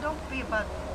don't be a bad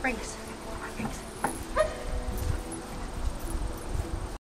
Franks. Franks.